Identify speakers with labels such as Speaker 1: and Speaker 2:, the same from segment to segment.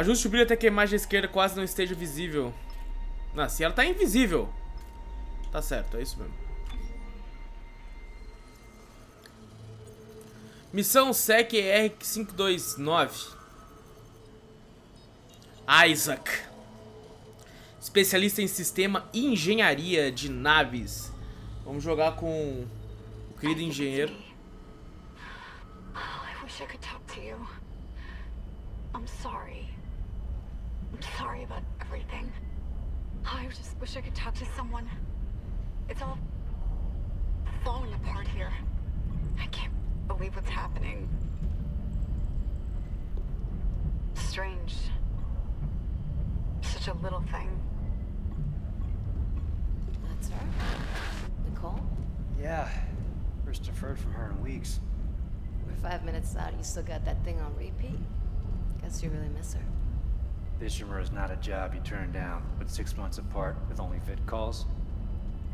Speaker 1: Ajuste o brilho até que a imagem esquerda quase não esteja visível. Não, se ela tá invisível. Tá certo, é isso mesmo. Missão SEC R529. Isaac. Especialista em sistema e engenharia de naves. Vamos jogar com o querido engenheiro.
Speaker 2: Oh, I wish I could talk to you. I'm sorry about everything. I just wish I could talk to someone. It's all falling apart here. I can't believe what's happening. Strange. Such a little thing.
Speaker 3: That's her? Nicole?
Speaker 4: Yeah. First deferred from her in weeks.
Speaker 3: We're five minutes out, you still got that thing on repeat. Guess you really miss her.
Speaker 4: Ishimura is not a job you turn down, but six months apart with only vid calls.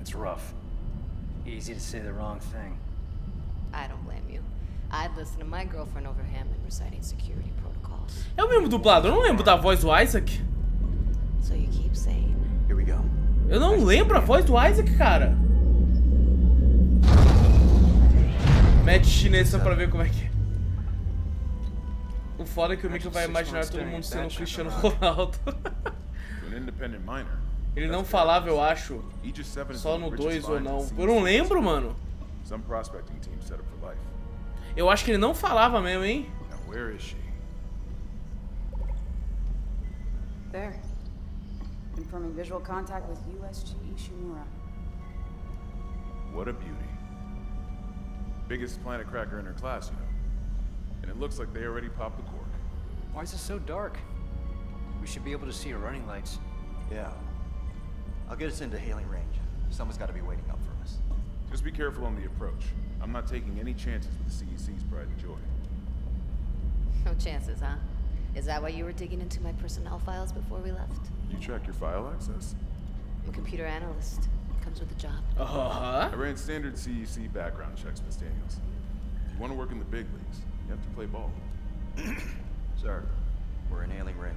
Speaker 4: It's rough. Easy to say the wrong thing.
Speaker 3: I don't blame you. I'd listen to my girlfriend over Hammond reciting security protocols.
Speaker 1: É o mesmo dublador, eu não lembro da voz do Isaac.
Speaker 3: So you keep saying.
Speaker 5: Here we go.
Speaker 1: Eu não lembro a voz do Isaac, cara. Mete chinês só pra ver como é que é. O foda é que o Mika vai imaginar todo mundo sendo o Cristiano Ronaldo.
Speaker 6: Independent miner.
Speaker 1: Ele não falava, eu acho,
Speaker 6: Aegis 7 is
Speaker 1: só no
Speaker 6: of the richest
Speaker 1: 2 ou não.
Speaker 6: in
Speaker 1: Eu não lembro, mano. Eu acho que ele não falava mesmo, hein?
Speaker 6: Now where is she?
Speaker 7: There. Confirming visual contact with USG Ishimura.
Speaker 6: What a beauty. Biggest planet cracker in her class, you know. And it looks like they already popped the.
Speaker 4: Why is it so dark? We should be able to see her running lights.
Speaker 5: Yeah. I'll get us into hailing range. Someone's got to be waiting up for us.
Speaker 6: Just be careful on the approach. I'm not taking any chances with the CEC's pride and joy.
Speaker 3: No chances, huh? Is that why you were digging into my personnel files before we left?
Speaker 6: You track your file access?
Speaker 3: I'm a computer analyst. Comes with the job.
Speaker 1: Uh-huh.
Speaker 6: I ran standard CEC background checks, Miss Daniels. If you want to work in the big leagues, you have to play ball.
Speaker 5: Sir, we're in hailing range.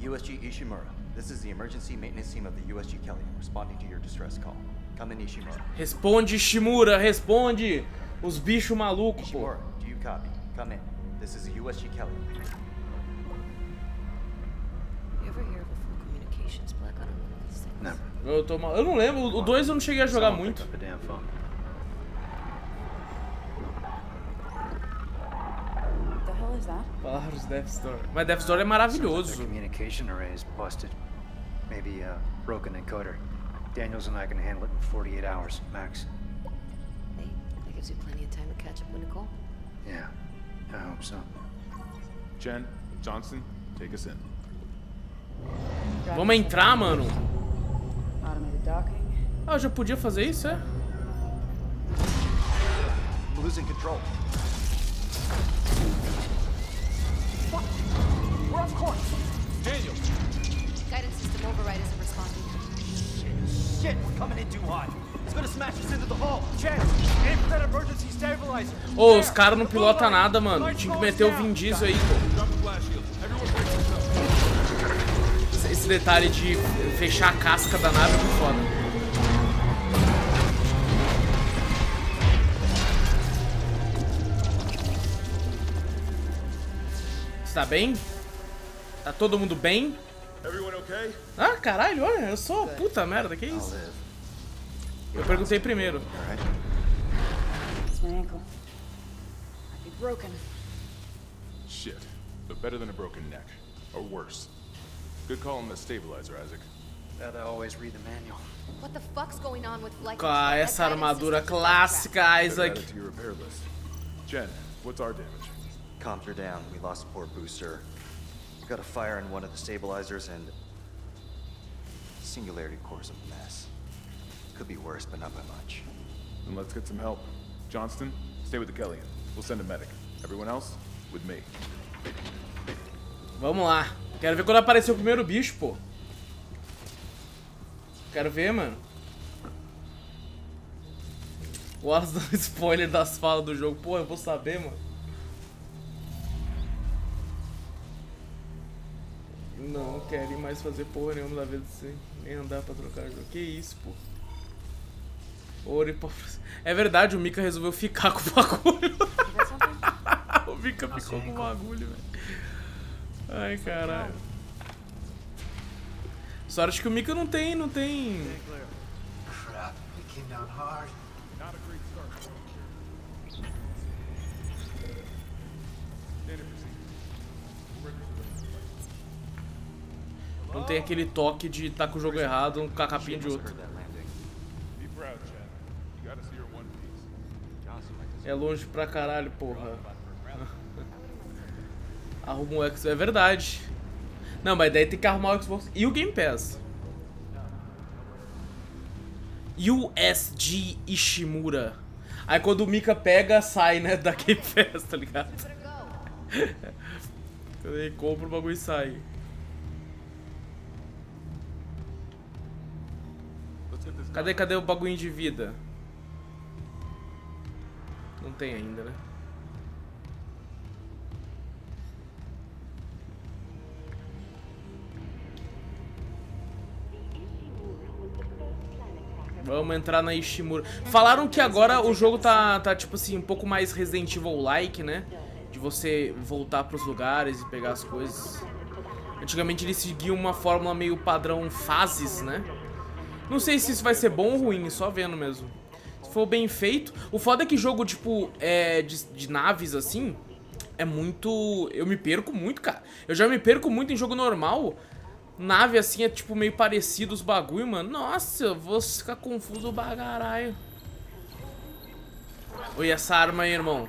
Speaker 5: USG Ishimura, this is the emergency maintenance team of the USG Kelly responding to your distress call. Come in, Ishimura.
Speaker 1: Responde, Shimura, responde! Os bichos malucos, pô.
Speaker 5: Ishimura, do you copy? Come in. This is the USG Kelly.
Speaker 3: You ever hear of a full communications blackout on one of these things?
Speaker 4: Never.
Speaker 1: Eu, tô mal... eu não lembro, o 2 eu não cheguei a jogar
Speaker 4: Someone
Speaker 1: muito.
Speaker 4: pick up the damn phone.
Speaker 7: What the hell is that?
Speaker 1: Palavras Death Store. Mas Death Store é maravilhoso.
Speaker 4: communication array is busted. Maybe a broken encoder. Daniels and I can handle it in 48 hours, max.
Speaker 3: Hey, that gives you plenty of time to catch up with Nicole.
Speaker 4: Yeah, I hope so.
Speaker 6: Jen, Johnson, take us in.
Speaker 1: Vamos entrar, mano.
Speaker 7: Automated docking.
Speaker 1: Ah, eu já podia fazer isso, é?
Speaker 5: I'm losing control.
Speaker 8: Off course. Daniel.
Speaker 3: Guidance system override isn't responding.
Speaker 5: Shit, we're coming in too hot. It's gonna smash us into the hull.
Speaker 8: Jen, aim for that emergency stabilizer.
Speaker 1: Ô,
Speaker 8: There,
Speaker 1: os caras não pilotam nada, mano. Tinha que meter o. Vin Diesel aí, pô. Esse- Esse detalhe de fechar a casca da nave é muito foda. Está bem? Tá todo mundo bem? Ah, caralho, olha, eu sou puta merda, que isso? Eu perguntei primeiro.
Speaker 6: Shit. But better than a broken neck. Or worse. Good call on the stabilizer, Isaac.
Speaker 4: That I always read the manual.
Speaker 3: What the fuck's going on with flight
Speaker 1: Com
Speaker 3: control? That
Speaker 1: essa armadura clássica, Isaac.
Speaker 6: Jen, what's our damage?
Speaker 5: Comms are down. We lost port booster. Got a fire in one of the stabilizers and... Singularity core's a mess. Could be worse, but not by much.
Speaker 6: Then let's get some help. Johnston, stay with the Kellian. We'll send a medic. Everyone else, with me.
Speaker 1: Vamos lá. Quero ver quando aparecer o primeiro bicho, pô. Quero ver, mano. O Wallace dando spoiler das falas do jogo. Pô, eu vou saber, mano. Não querem mais fazer porra nenhuma da vida sem nem andar pra trocar jogo. Que isso, pô. Ouro e pó. É verdade, o Mika resolveu ficar com o bagulho. o Mika ficou com o bagulho, velho. Ai, caralho. Sorte que o Mika não tem, não tem.
Speaker 9: Crap, came down hard.
Speaker 1: Não tem aquele toque de tá com o jogo errado, um capinha de outro. É longe pra caralho, porra. Arruma o Xbox. É verdade. Não, mas daí tem que arrumar o Xbox e o Game Pass. USG Ishimura. Aí quando o Mika pega, sai, né, da Game Pass, tá ligado? Ele compra, o bagulho sai. Cadê, cadê o bagulho de vida? Não tem ainda, né? Vamos entrar na Ishimura. Falaram que agora o jogo tá, tá tipo assim, um pouco mais Resident Evil-like, né? De você voltar pros lugares e pegar as coisas. Antigamente ele seguia uma fórmula meio padrão fases, né? Não sei se isso vai ser bom ou ruim, só vendo mesmo. Se for bem feito. O foda é que jogo, tipo, é, de, de naves assim, é muito. Eu me perco muito, cara. Eu já me perco muito em jogo normal. Nave assim é tipo meio parecido os bagulho, mano. Nossa, eu vou ficar confuso bagaraio. Oi, essa arma aí, irmão.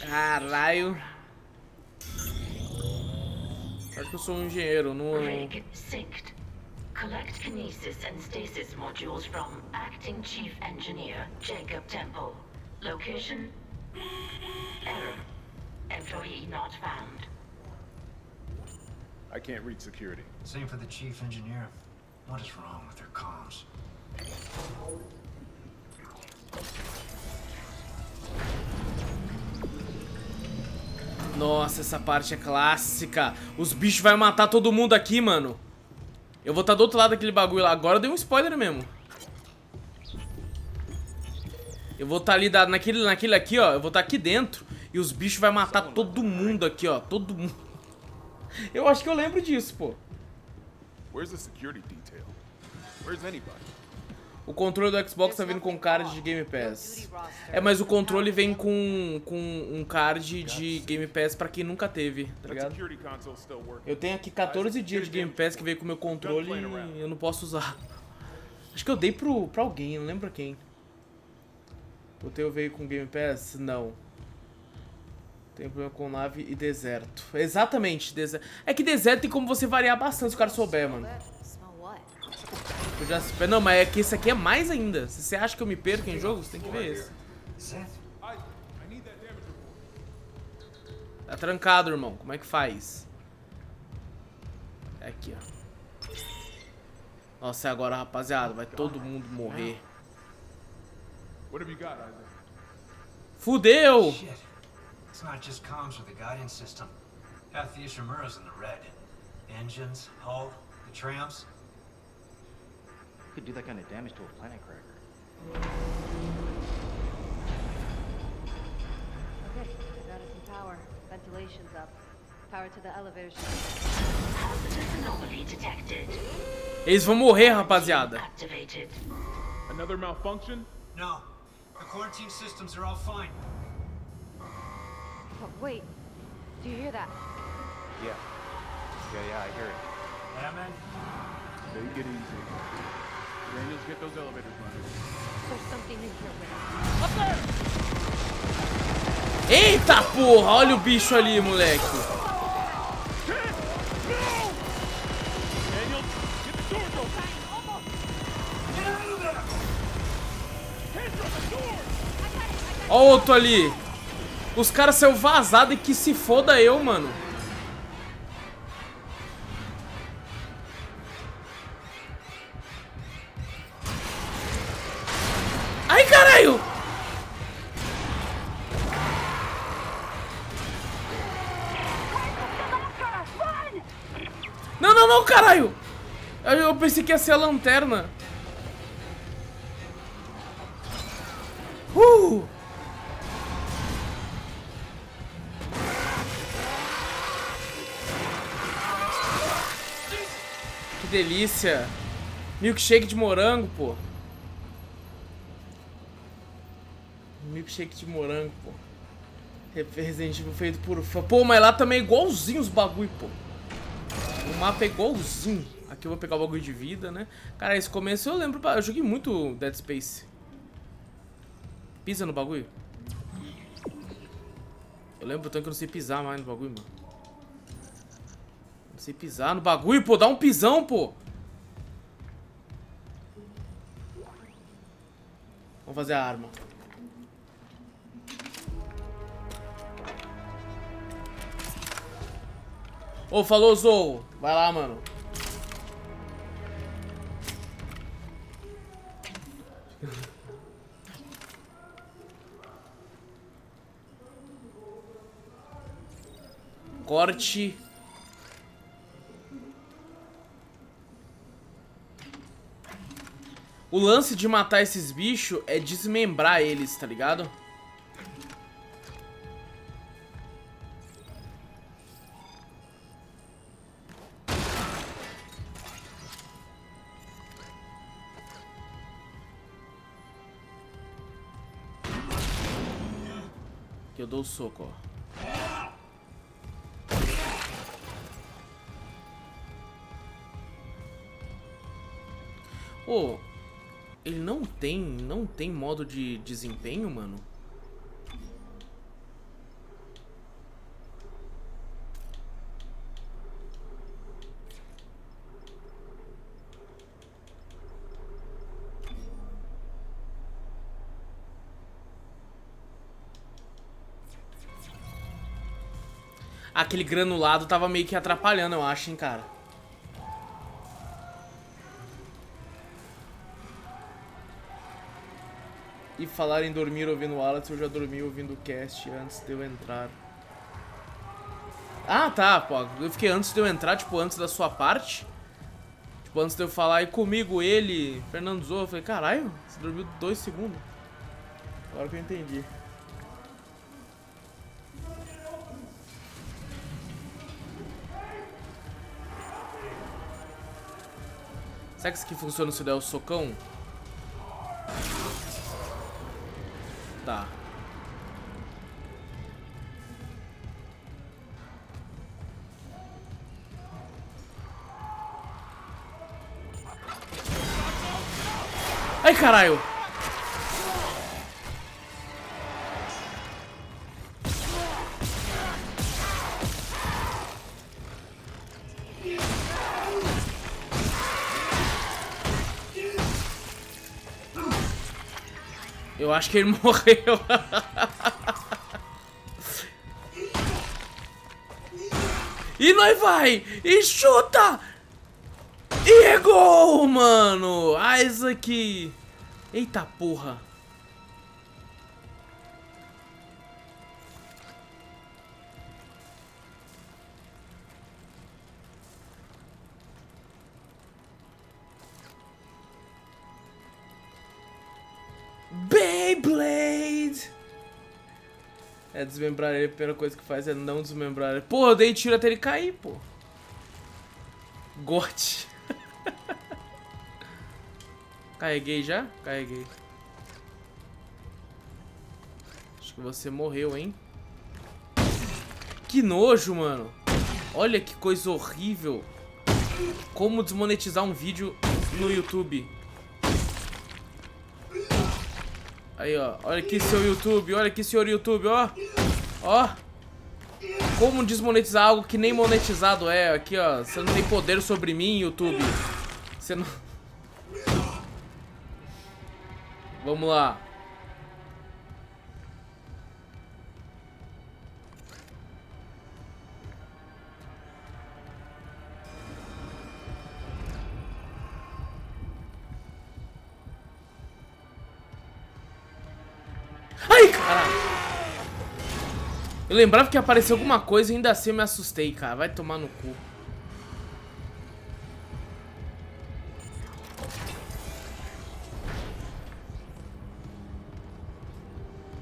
Speaker 1: Caralho. Acho que eu sou um engenheiro, não.
Speaker 10: Collect kinesis and stasis modules from Acting Chief Engineer Jacob Temple. Location? Error. Employee not found.
Speaker 6: I can't reach security.
Speaker 9: Same for the chief engineer. What is wrong with their comms?
Speaker 1: Nossa, essa parte é clássica. Os bichos vão matar todo mundo aqui, mano. Eu vou estar do outro lado daquele bagulho lá. Agora eu dei um spoiler mesmo. Eu vou estar ali da, naquele, naquele aqui, ó. Eu vou estar aqui dentro. E os bichos vão matar todo mundo aqui, ó. Todo mundo. Eu acho que eu lembro disso, pô.
Speaker 6: Where's the security detail? Where's anybody?
Speaker 1: O controle do Xbox tá vindo com card de Game Pass. É, mas o controle vem com, com um card de Game Pass pra quem nunca teve, tá ligado? Eu tenho aqui 14 dias de Game Pass que veio com o meu controle e eu não posso usar. Acho que eu dei pro, pra alguém, não lembro pra quem. O teu veio com Game Pass? Não. Tem problema com nave e deserto. Exatamente, deserto. É que deserto tem como você variar bastante se o cara souber, mano. Eu já... Não, mas é que esse aqui é mais ainda. Se você acha que eu me perco em jogo, você tem que ver esse. Tá trancado, irmão. Como é que faz? É aqui, ó. Nossa, é agora, rapaziada. Vai todo mundo morrer. Fudeu!
Speaker 9: It's not just comms or the guidance system. Half the Ishimura's in the red. Engines, hull, the trams.
Speaker 5: Could do that kind of damage to a planet cracker.
Speaker 3: Okay, I got us some power. Ventilation's up. Power to the elevators.
Speaker 10: Hazardous anomaly detected.
Speaker 1: Eles vão morrer, rapaziada.
Speaker 10: Activated.
Speaker 6: Another malfunction?
Speaker 9: No. The quarantine systems are all fine.
Speaker 3: Oh, wait. Do you hear that?
Speaker 5: Yeah. Yeah, yeah, I hear it.
Speaker 9: Yeah, man?
Speaker 6: Take it easy. Daniels, get those elevators running.
Speaker 3: There's something in here with
Speaker 1: Eita porra! Olha o bicho ali, moleque. Outro ali. Os caras saiu vazado e que se foda eu, mano. Não, não, não, caralho! Eu, pensei que ia ser a lanterna. Uh! Que delícia! Milkshake de morango, pô. Milkshake de morango, pô. Evil feito por fã. Pô, mas lá também é igualzinho os bagulho, pô. O mapa é igualzinho. Aqui eu vou pegar o bagulho de vida, né? Cara, esse começo eu lembro... Eu joguei muito Dead Space. Pisa no bagulho. Eu lembro tanto que eu não sei pisar mais no bagulho, mano. Não sei pisar no bagulho, pô. Dá um pisão, pô. Vamos fazer a arma. Ô, falou, Zou. Vai lá, mano. Corte. O lance de matar esses bichos é desmembrar eles, tá ligado? Eu dou o soco, ó. Ô, ele não tem, não tem modo de desempenho, mano? Aquele granulado tava meio que atrapalhando, eu acho, hein, cara. E falar em dormir ouvindo Wallace, eu já dormi ouvindo o cast antes de eu entrar. Ah, tá, pô. Eu fiquei antes de eu entrar, tipo, antes da sua parte. Tipo, antes de eu falar e comigo, ele, Fernando Zorro. Eu falei, caralho, você dormiu dois segundos. Agora que eu entendi. Será que isso aqui funciona se der o socão? Tá. Ai, caralho! Acho que ele morreu. e nós vai! E chuta! E é gol, mano! Aqui. Eita porra. É desmembrar ele, a primeira coisa que faz é não desmembrar ele. Pô, eu dei tiro até ele cair, pô. Gote. Carreguei já? Carreguei. Acho que você morreu, hein? Que nojo, mano. Olha que coisa horrível. Como desmonetizar um vídeo no YouTube. Aí, ó. Olha aqui, seu YouTube. Olha aqui, senhor YouTube, ó. Ó. Como desmonetizar algo que nem monetizado é. Aqui, ó. Você não tem poder sobre mim, YouTube. Você não... Vamos lá. Eu lembrava que apareceu alguma coisa e ainda assim eu me assustei, cara. Vai tomar no cu.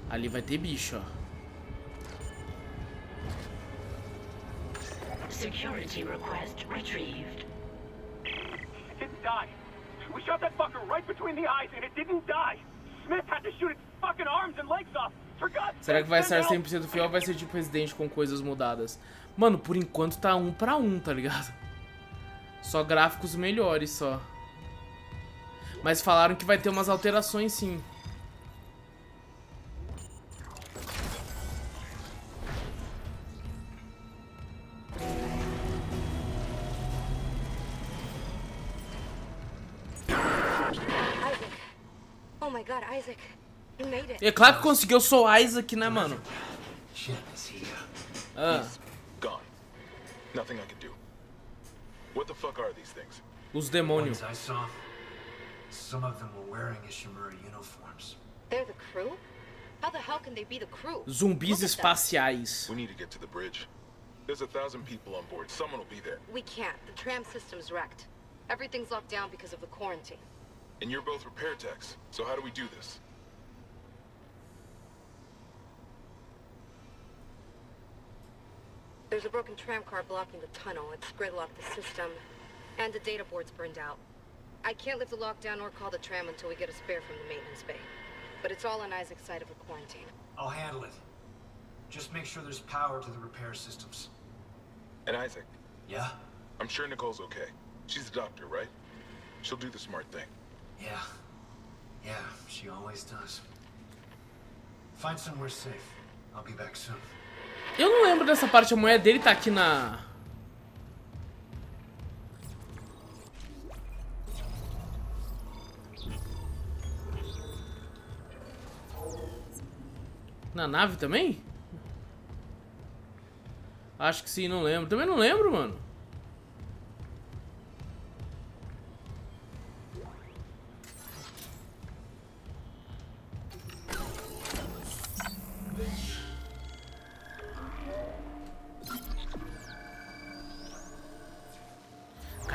Speaker 1: Ali vai ter bicho, ó.
Speaker 10: Security request retrieved.
Speaker 8: Didn't die. We shot that fucker right between the eyes and it didn't die. Smith had to shoot its fucking arms and legs off.
Speaker 1: Será que vai ser
Speaker 8: help.
Speaker 1: 100% fiel ou vai ser tipo Resident com coisas mudadas? Mano, por enquanto tá um pra um, tá ligado? Só gráficos melhores, só. Mas falaram que vai ter umas alterações sim.
Speaker 2: Isaac. Oh my god, Isaac.
Speaker 1: É claro que conseguiu, eu sou Isaac, né, mano?
Speaker 9: Uh,
Speaker 1: Ah,
Speaker 6: Gone. Nothing I can do. What the fuck are these things?
Speaker 1: os demônios.
Speaker 9: ones I saw? Some of them were wearing Ishimura uniforms.
Speaker 3: They're the crew? How the hell can they be the crew?
Speaker 1: Zumbis espaciais.
Speaker 6: We need to get to the bridge. There's a thousand people on board. Someone will be there.
Speaker 3: We can't. The tram system's wrecked. Everything's locked down because of the quarantine.
Speaker 6: And you're both repair techs. So how do we do this?
Speaker 3: There's a broken tram car blocking the tunnel. It's gridlocked the system. And the data board's burned out. I can't lift the lockdown or call the tram until we get a spare from the maintenance bay. But it's all on Isaac's side of the quarantine.
Speaker 9: I'll handle it. Just make sure there's power to the repair systems.
Speaker 6: And Isaac,
Speaker 9: Yeah?
Speaker 6: I'm sure Nicole's okay. She's a doctor, right? She'll do the smart thing.
Speaker 9: Yeah. Yeah, she always does. Find somewhere safe. I'll be back soon.
Speaker 1: Eu não lembro dessa parte, a mulher dele tá aqui na... Na nave também? Acho que sim, não lembro. Também não lembro, mano.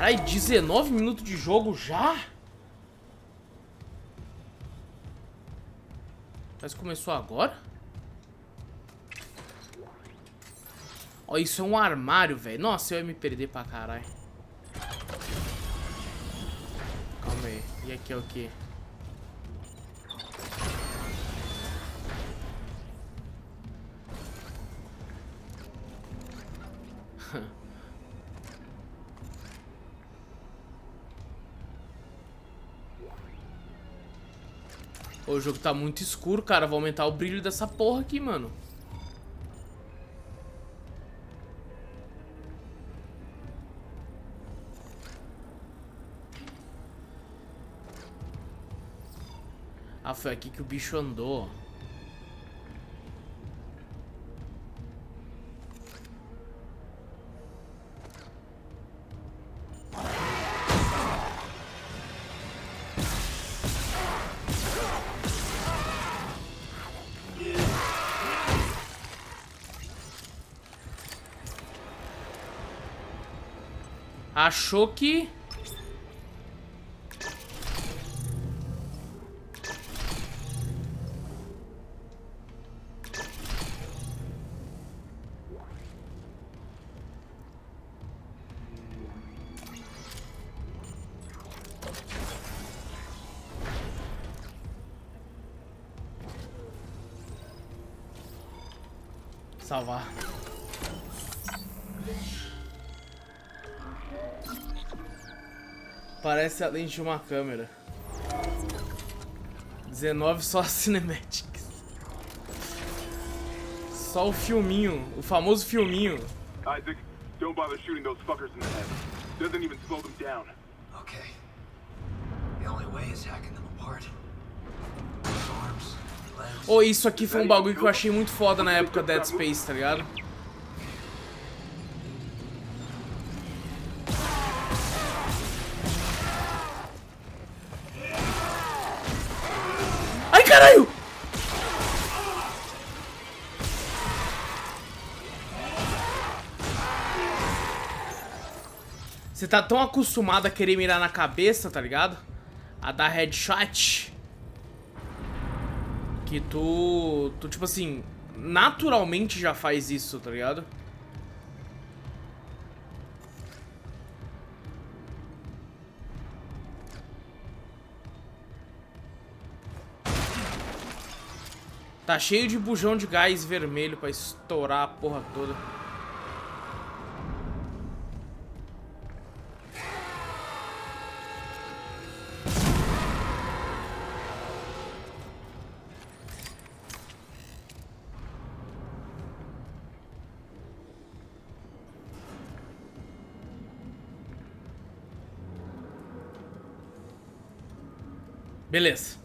Speaker 1: Caralho, 19 minutos de jogo já? Mas começou agora? Ó, isso é um armário, velho. Nossa, eu ia me perder pra caralho. Calma aí. E aqui é o quê? O jogo tá muito escuro, cara. Vou aumentar o brilho dessa porra aqui, mano. Ah, foi aqui que o bicho andou. Achou que... Parece a lente de uma câmera. 19 só cinematics. Só o filminho, o famoso filminho.
Speaker 6: Isaac, don't bother shooting those fuckers in the head. Doesn't even slow them down.
Speaker 9: Okay. The only way is hacking them apart. Those arms, legs.
Speaker 1: Ou isso aqui foi um bagulho que eu achei muito foda na época Dead Space, tá ligado? Você tá tão acostumado a querer mirar na cabeça, tá ligado? A dar headshot. Que tu, tu, tipo assim, naturalmente já faz isso, tá ligado? Tá cheio de bujão de gás vermelho pra estourar a porra toda. Beleza.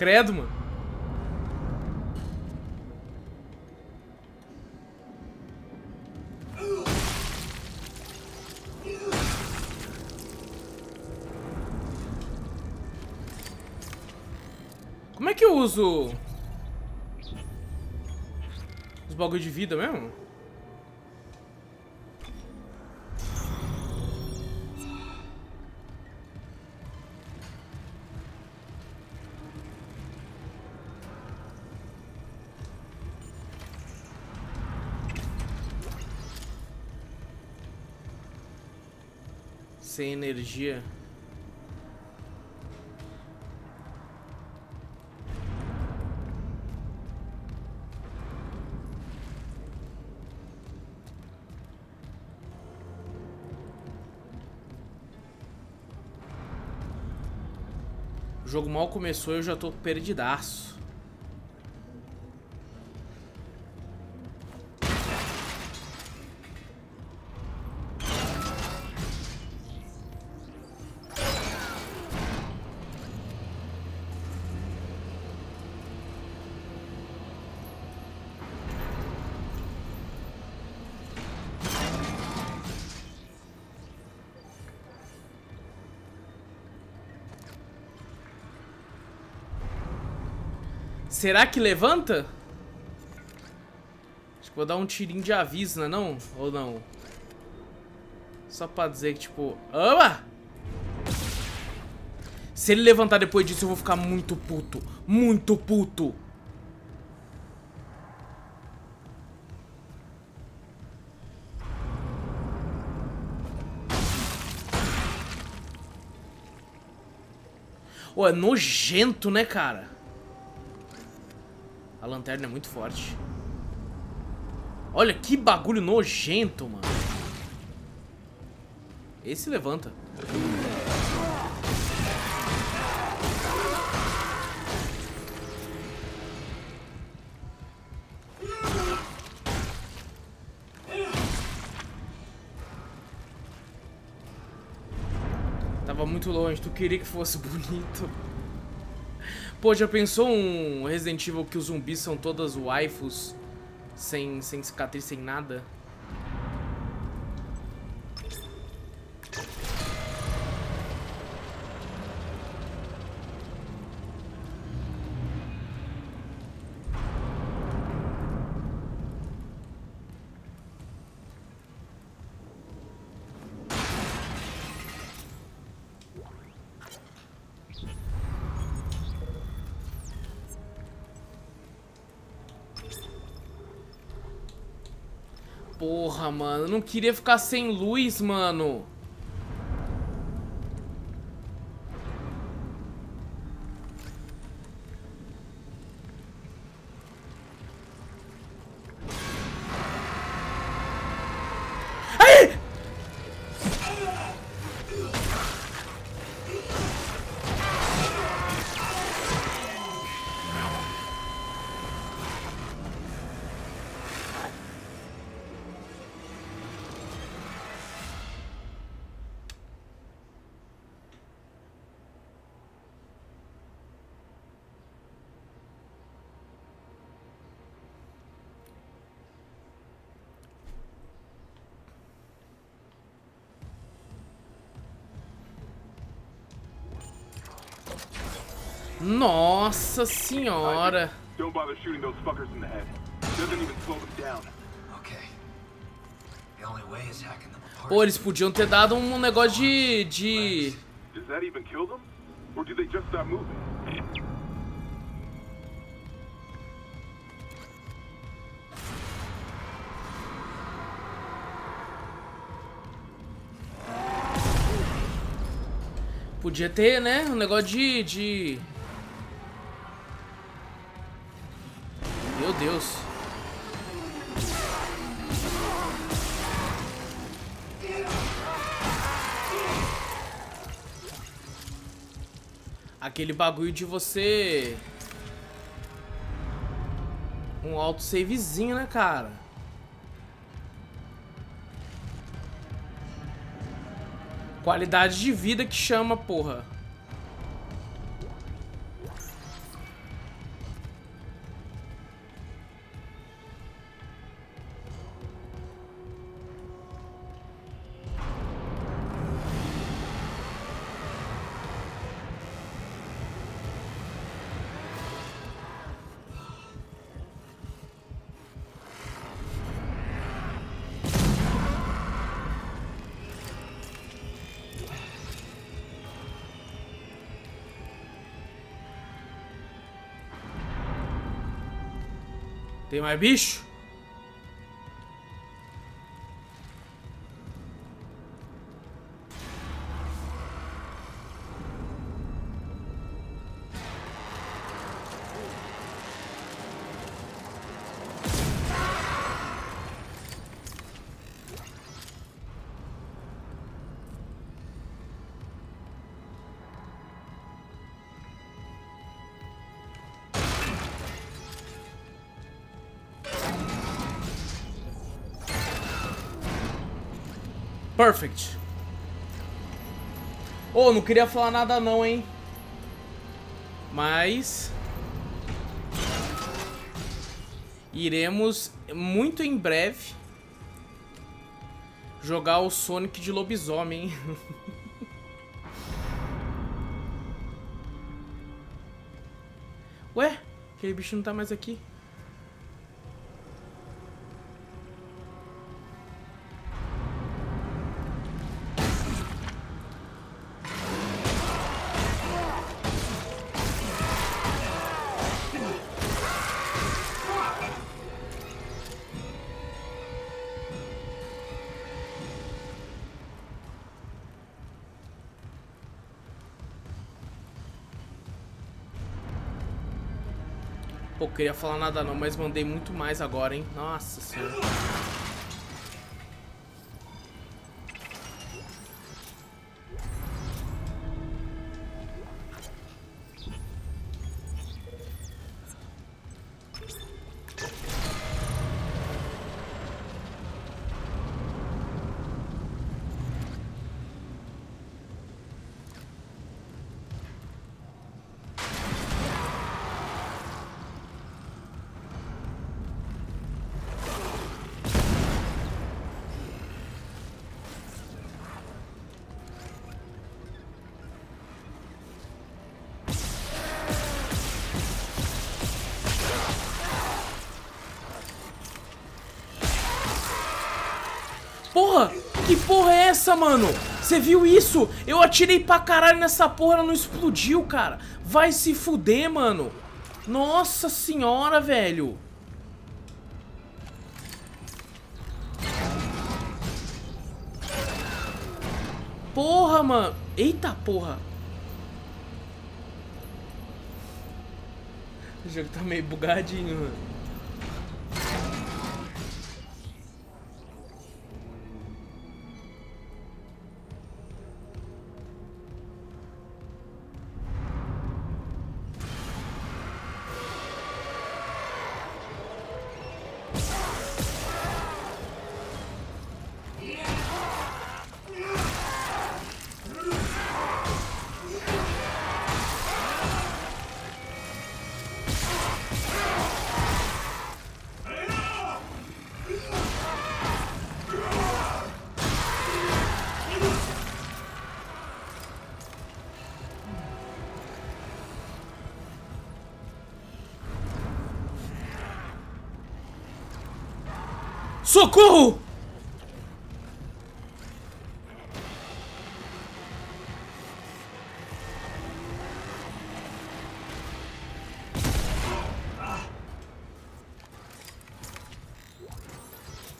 Speaker 1: Credo, mano. Como é que eu uso os bagulho de vida mesmo? Sem energia. O jogo mal começou e eu já tô perdidaço. Será que levanta? Acho que vou dar um tirinho de aviso, não é não? Ou não? Só pra dizer que, tipo... Opa! Se ele levantar depois disso, eu vou ficar muito puto. Muito puto. Ô, é nojento, né, cara? Lanterna é muito forte. Olha que bagulho nojento, mano. Esse levanta. Tava muito longe, tu queria que fosse bonito. Pô, já pensou um Resident Evil que os zumbis são todas waifus sem, sem cicatriz, sem nada? Porra, mano, não queria ficar sem luz, mano. Nossa senhora.
Speaker 8: Don't bother shooting those fuckers in the head. Doesn't even slow them down.
Speaker 9: Okay. The only way is hacking them apart.
Speaker 1: Pô, eles podiam ter dado um negócio de. de.
Speaker 8: Does that even kill them? Or do they just stop moving?
Speaker 1: Podia ter, né? Um negócio de. de... Deus. Aquele bagulho de você. Um autosavezinho, né, cara? Qualidade de vida que chama, porra. Mais bicho? Perfect. Oh, não queria falar nada não, hein? Mas... Iremos, muito em breve, jogar o Sonic de lobisomem, Ué? Aquele bicho não tá mais aqui. Queria falar nada não, mas mandei muito mais agora, hein? Nossa senhora. Que porra é essa, mano? Você viu isso? Eu atirei pra caralho nessa porra, ela não explodiu, cara. Vai se fuder, mano. Nossa senhora, velho. Porra, mano. Eita porra. O jogo tá meio bugadinho, mano. Socorro!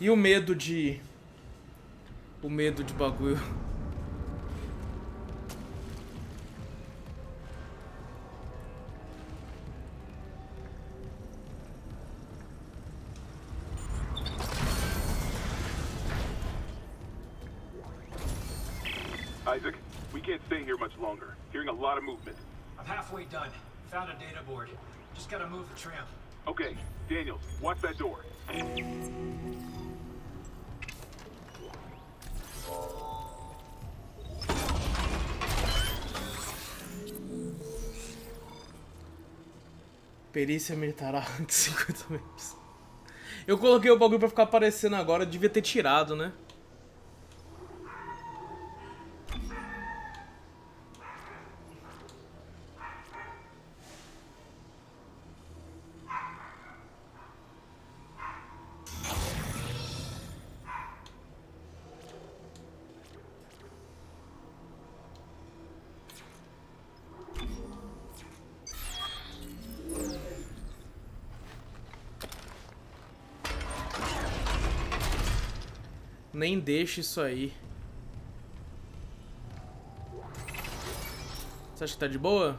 Speaker 1: E o medo de... O medo de bagulho.
Speaker 9: Tram.
Speaker 8: Okay, Daniels, watch that door.
Speaker 1: Perícia militar a 50 metros. Eu coloquei o bagulho pra ficar aparecendo agora, devia ter tirado, né? Nem deixa isso aí. Você acha que tá de boa?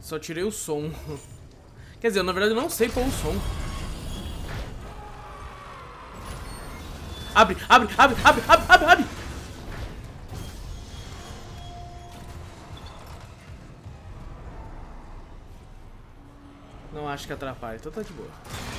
Speaker 1: Só tirei o som. Quer dizer, na verdade eu não sei pôr o som. Abre, abre, abre, abre, abre, abre, abre! Que atrapalha, então tá de boa.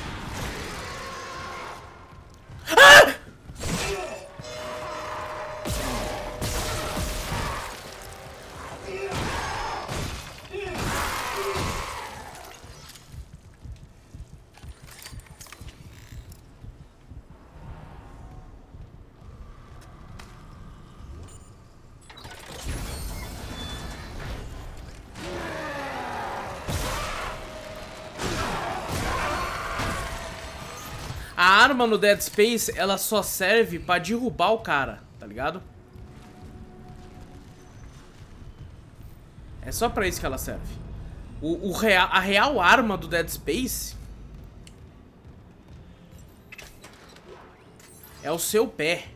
Speaker 1: Arma no Dead Space, ela só serve pra derrubar o cara, tá ligado? É só pra isso que ela serve. O, o a real arma do Dead Space é o seu pé.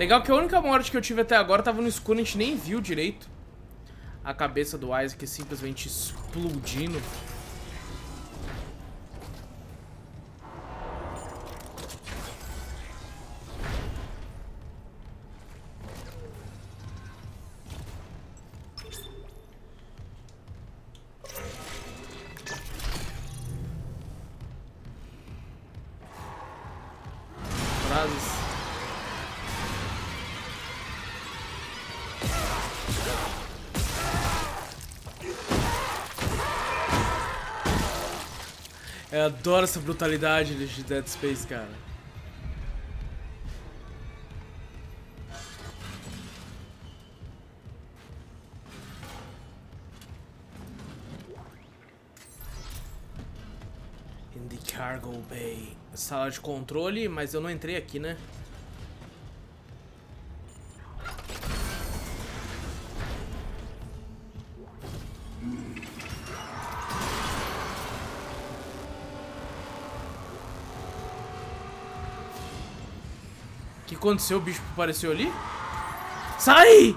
Speaker 1: Legal que a única morte que eu tive até agora tava no escuro, a gente nem viu direito. A cabeça do Isaac simplesmente explodindo. Frases. Eu adoro essa brutalidade de Dead Space, cara. In the cargo bay. Sala de controle, mas eu não entrei aqui, né? aconteceu? O bicho apareceu ali? Sai!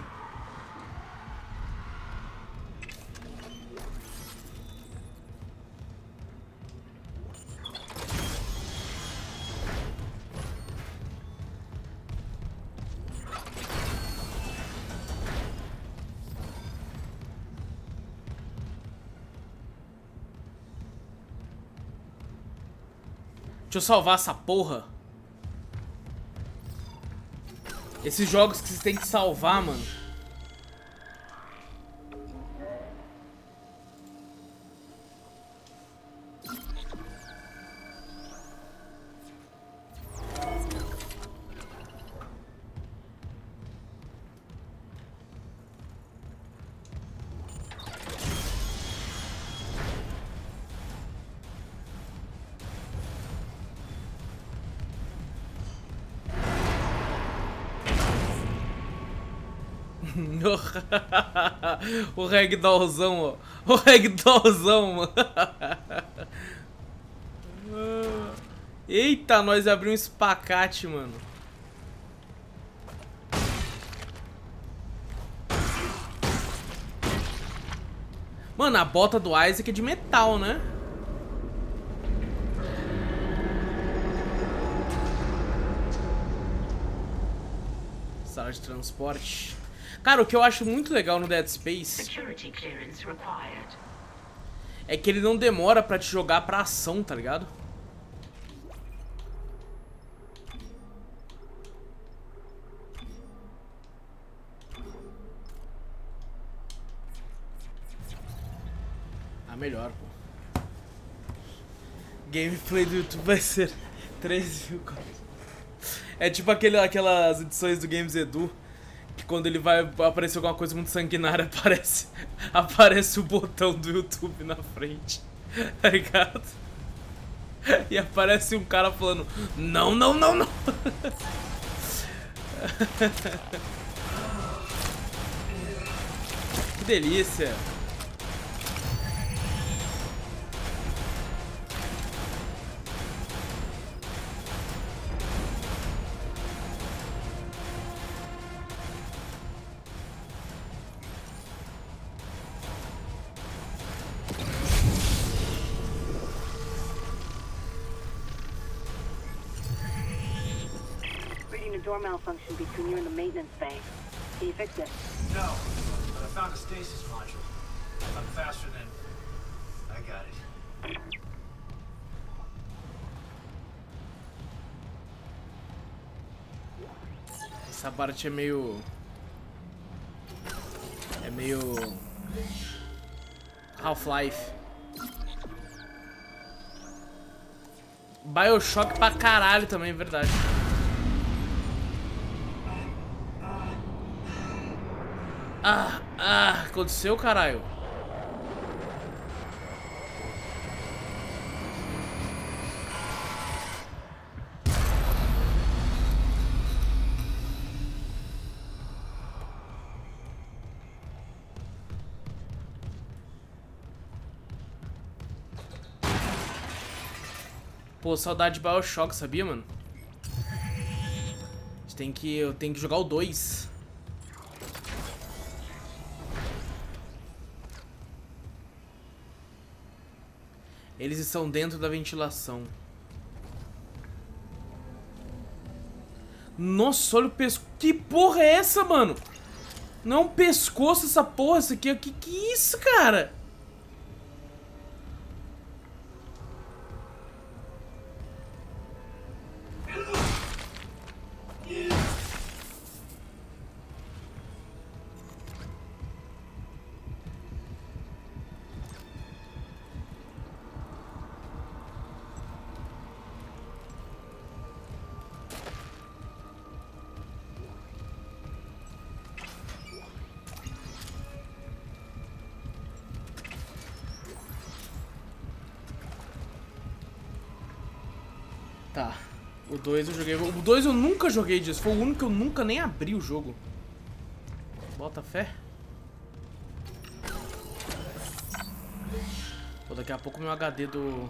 Speaker 1: Deixa eu salvar essa porra. Esses jogos que você tem que salvar, mano. o ragdollzão, ó. O ragdollzão, mano. Eita, nós abrimos um espacate, mano. Mano, a bota do Isaac é de metal, né? Sala de transporte. Cara, o que eu acho muito legal no Dead Space é que ele não demora pra te jogar pra ação, tá ligado? A melhor, pô. Gameplay do YouTube vai ser 13 mil É tipo aquele, aquelas edições do Games Edu que quando ele vai aparecer alguma coisa muito sanguinária, aparece, aparece o botão do YouTube na frente, tá ligado? E aparece um cara falando, não, não, não, não. Que delícia.
Speaker 11: Malfunction between you and the maintenance bay. Can you fix it?
Speaker 9: No, but I found a stasis module. I'm faster than... I got it.
Speaker 1: Essa parte é meio... É meio... Half-Life. Bioshock pra caralho também, é verdade. Ah, ah, aconteceu, caralho? Pô, saudade de Bioshock, sabia, mano? A gente tem que, eu tenho que jogar o 2. Eles estão dentro da ventilação. Nossa, olha o pescoço. Que porra é essa, mano? Não é um pescoço essa porra, isso aqui. Que que é isso, cara? 2 eu joguei. O 2 eu nunca joguei disso. Foi o único que eu nunca nem abri o jogo. Bota fé. Pô, daqui a pouco meu HD do.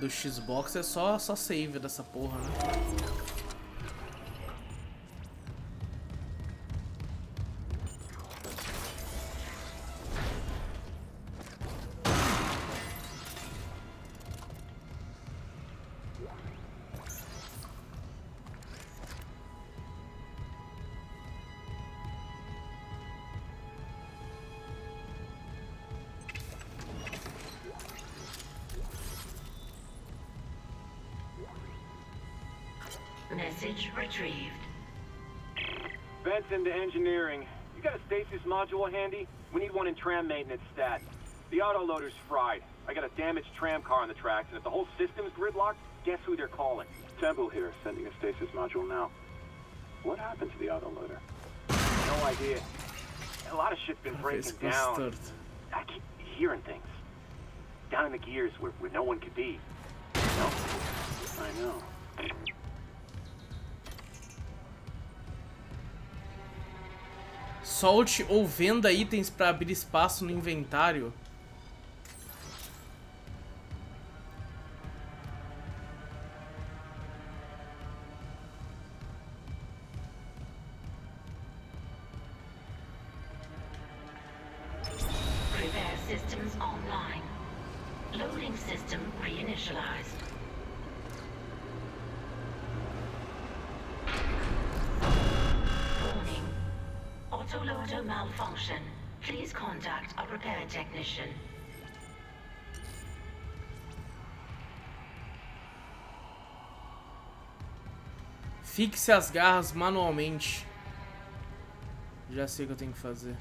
Speaker 1: Do Xbox é só, só save dessa porra, né?
Speaker 10: Message retrieved.
Speaker 8: Benson to engineering. You got a stasis module handy? We need one in tram maintenance stat. The autoloader's fried. I got a damaged tram car on the tracks, and if the whole system's gridlocked, guess who they're calling? Temple here, sending a stasis module now. What happened to the autoloader? No idea. A lot of shit's been breaking
Speaker 1: Pescoço
Speaker 8: down.
Speaker 1: torto.
Speaker 8: I keep hearing things. Down in the gears where, where no one could be. No? I know.
Speaker 1: Solte ou venda itens para abrir espaço no inventário.
Speaker 10: Autoloader malfunction. Please contact a repair technician.
Speaker 1: Fixe as garras manualmente. Já sei o que eu tenho que fazer.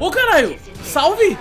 Speaker 1: Ô caralho! Salve!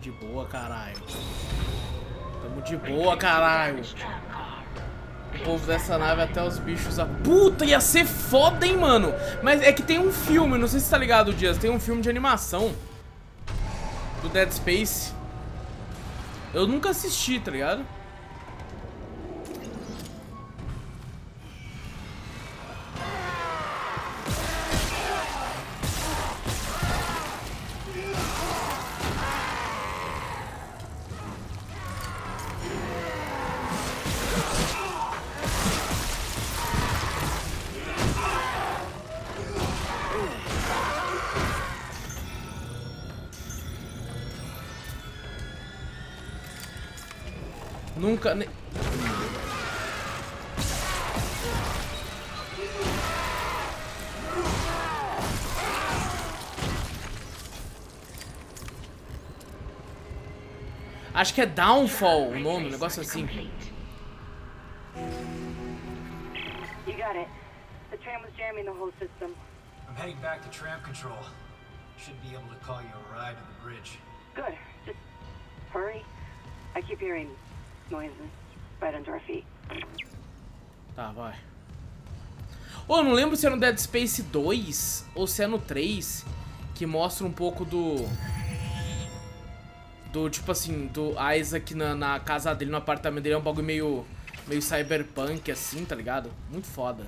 Speaker 1: De boa, caralho. Tamo de boa, caralho. O povo dessa nave até os bichos. A... Puta, ia ser foda, hein, mano? Mas é que tem um filme, não sei se tá ligado, Dias. Tem um filme de animação do Dead Space. Eu nunca assisti, tá ligado? Acho que é Downfall o nome, um negócio assim.
Speaker 11: You got it. The tram was jamming the whole system.
Speaker 9: I'm heading back to tram control. Should be able to call you a ride to the bridge.
Speaker 11: Good. Just hurry. I keep hearing noises right under our feet.
Speaker 1: Tá, vai. Ô, eu não lembro se é no Dead Space 2 ou se é no 3 que mostra um pouco do. Do tipo assim, do Isaac na, na casa dele, no apartamento dele. É um bagulho meio. meio cyberpunk assim, tá ligado? Muito foda.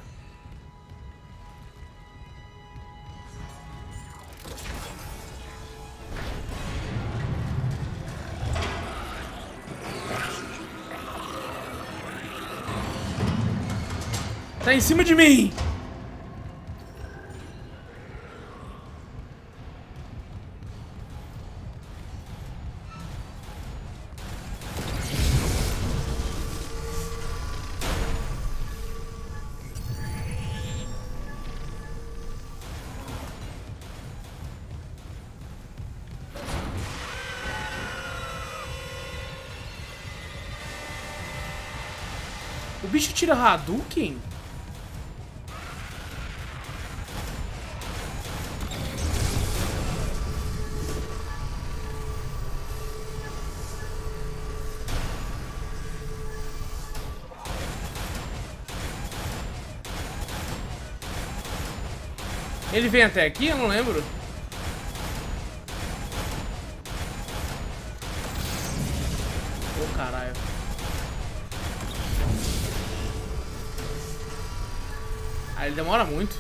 Speaker 1: Tá em cima de mim! bicho tira Hadouken? Ele vem até aqui? Eu não lembro. Ele demora muito.